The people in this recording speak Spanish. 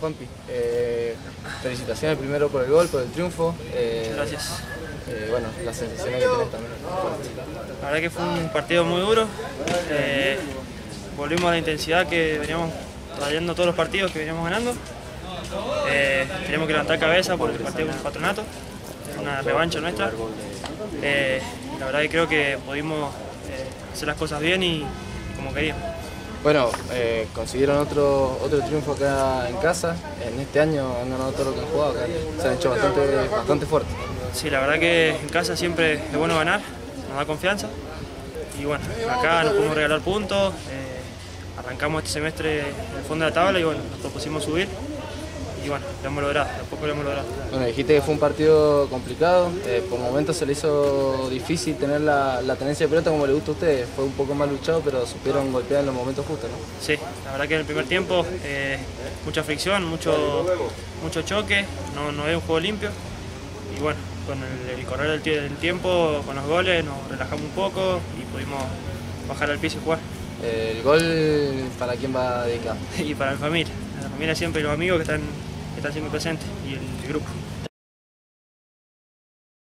Juanpi, eh, felicitaciones primero por el gol, por el triunfo. Eh, Gracias. Eh, bueno, las sensaciones que tenés también. La verdad que fue un partido muy duro. Eh, volvimos a la intensidad que veníamos trayendo todos los partidos que veníamos ganando. tenemos que levantar cabeza por el partido con patronato. Es una revancha nuestra. la verdad que creo que pudimos hacer las cosas bien y como queríamos. Bueno, eh, consiguieron otro, otro triunfo acá en casa. En este año han ganado todo lo que han jugado acá. Se han hecho bastante, bastante fuerte. Sí, la verdad que en casa siempre es bueno ganar, nos da confianza. Y bueno, acá nos podemos regalar puntos. Eh, arrancamos este semestre en el fondo de la tabla y bueno, nos propusimos subir y bueno, lo hemos logrado, tampoco lo hemos logrado. Bueno, dijiste que fue un partido complicado, eh, por momentos se le hizo difícil tener la, tenencia de pelota como le gusta a ustedes, fue un poco más luchado pero supieron golpear en los momentos justos, ¿no? Sí, la verdad que en el primer tiempo eh, mucha fricción, mucho, mucho choque, no, no es un juego limpio y bueno, con el, correr del, tiempo, con los goles nos relajamos un poco y pudimos bajar al piso y jugar. ¿El gol para quién va dedicado? y para mi familia, la familia siempre y los amigos que están está siempre presente y el grupo.